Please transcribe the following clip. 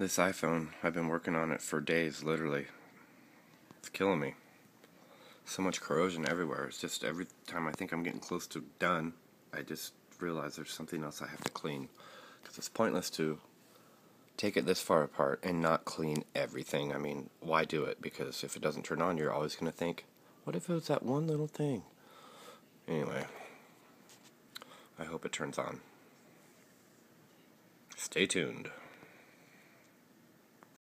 This iPhone, I've been working on it for days, literally. It's killing me. So much corrosion everywhere. It's just every time I think I'm getting close to done, I just realize there's something else I have to clean. Because it's pointless to take it this far apart and not clean everything. I mean, why do it? Because if it doesn't turn on, you're always going to think, what if it was that one little thing? Anyway, I hope it turns on. Stay tuned.